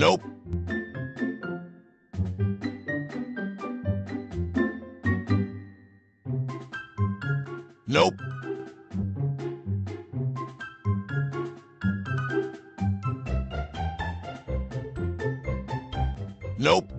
Nope. Nope. Nope.